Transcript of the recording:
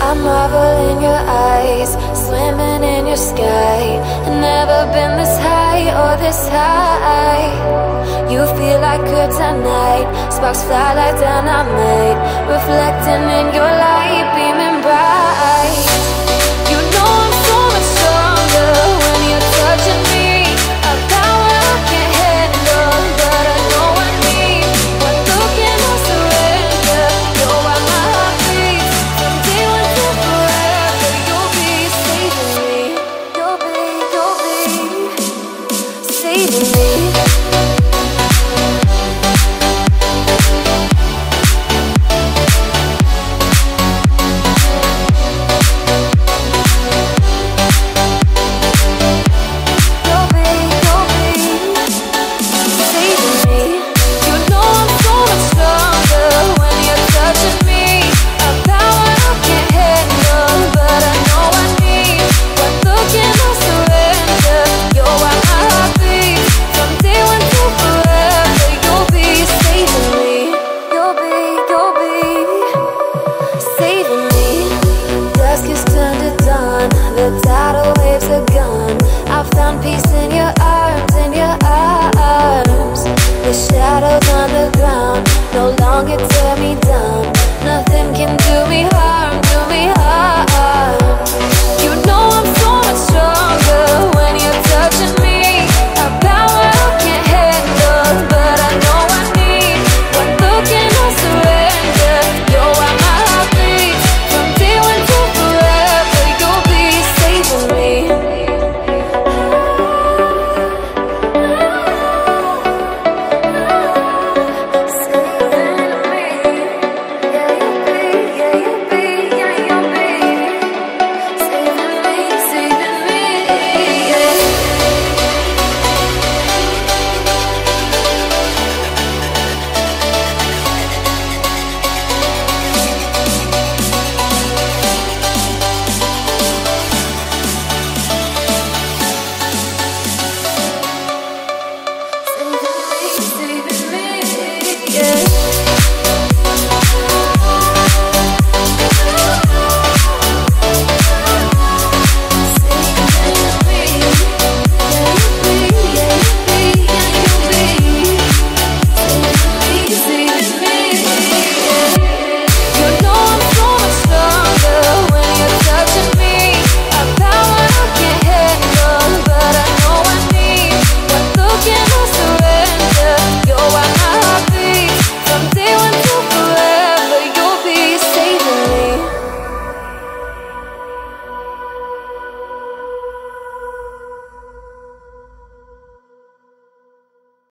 I'm marveling your eyes, swimming in your sky. I've never been this high or this high. You feel like kryptonite, sparks fly like dynamite, reflecting in your light.